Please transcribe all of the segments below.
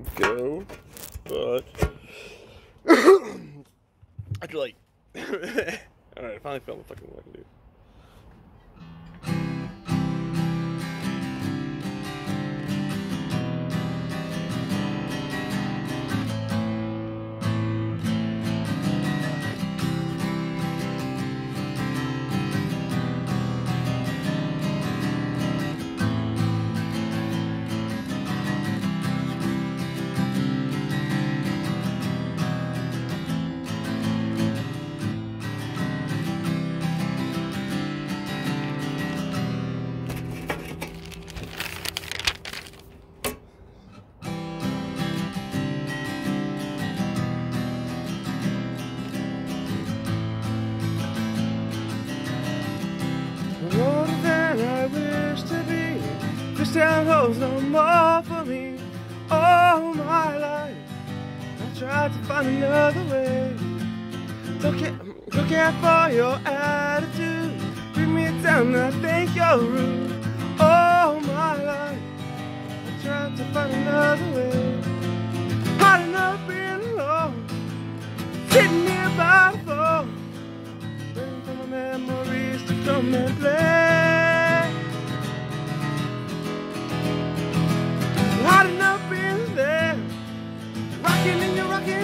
gotta go. But after like, all right, I finally found the fucking what Town holds no more for me. All my life, I tried to find another way. Looking, looking for your attitude. Bring me down, I think you're rude. All my life, I tried to find another way.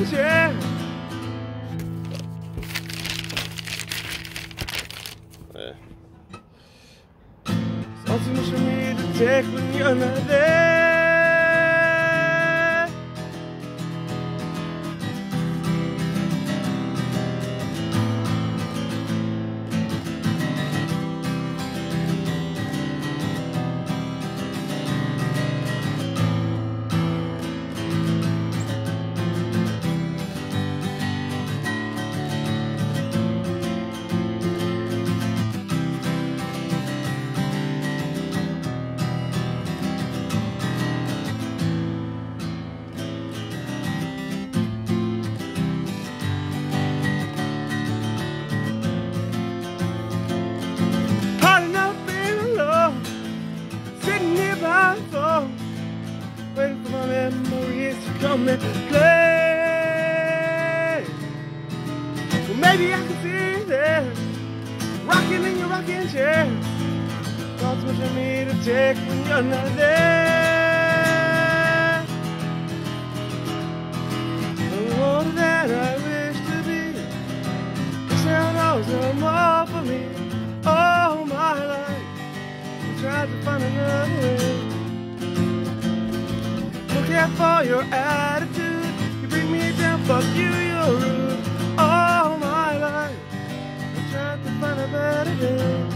Yeah. It's all too much for me to take when you're not there. Come and play. Well, maybe I can see you there, rocking in your rocking chair. All too much for me to take when you're not there. The water that I wish to be, the sound knows no more for me all my life. I tried to find another way. Looking for your attitude. You bring me down, fuck you, you're rude. All my life. I tried to find a better day.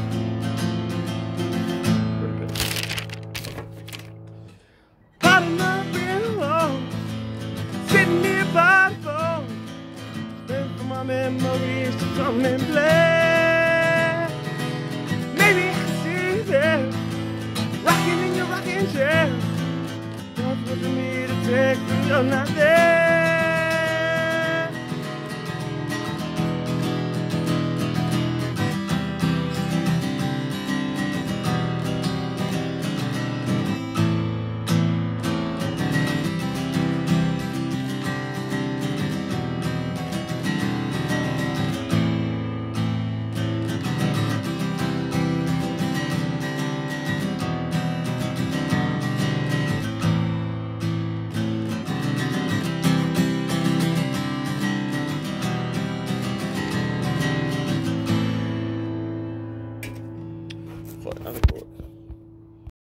Hot enough being alone. Sitting here by phone. Waiting for my memories to come and play. Maybe I see there, rocking in your rocking chair. Need to